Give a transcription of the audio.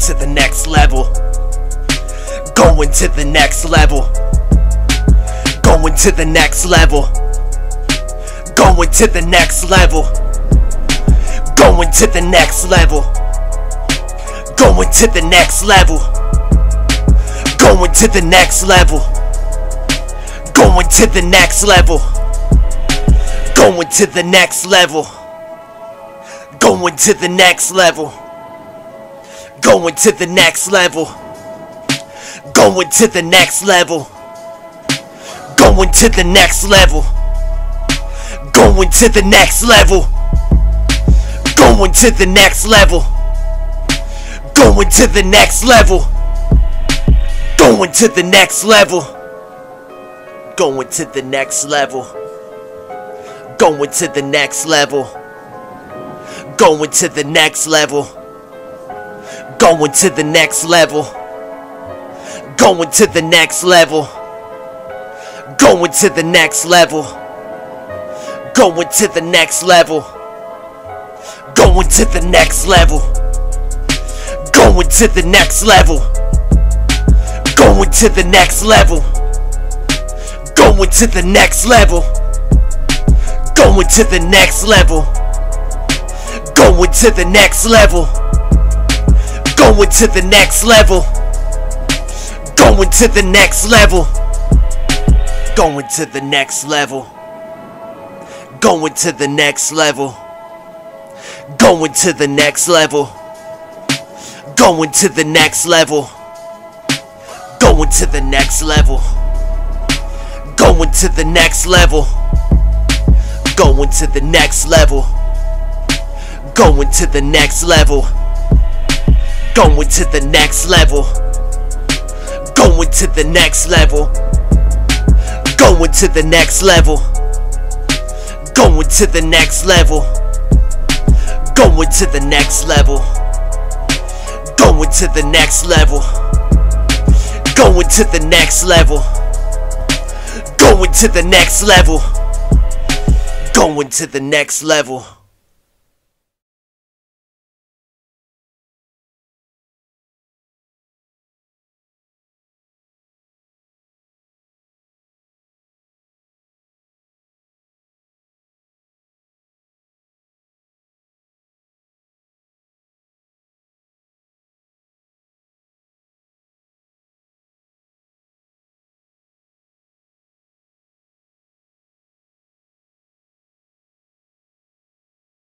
to the next level. Going to the next level. Going to the next level. Going to the next level. Going to the next level. Going to the next level. Going to the next level. Going to the next level. Going to the next level. Going to the next level. Going to the next level. Going to the next level. Going to the next level. Going to the next level. Going to the next level. Going to the next level. Going to the next level. Going to the next level. Going to the next level. Going to the next level. Going to the next level. Going to the next level. Going to the next level. Going to the next level. Going to the next level. Going to the next level. Going to the next level. Going to the next level. Going to the next level. Going to the next level. Going to the next level. Going to the next level. Going to the next level. Going to the next level. Going to the next level. Going to the next level. Going to the next level. Going to the next level. Going to the next level. Going to the next level. Going to the next level. Going to the next level. Going to the next level. Going to the next level. Going to the next level. Going to the next level. Going to the next level. Going to the next level. Going to the next level.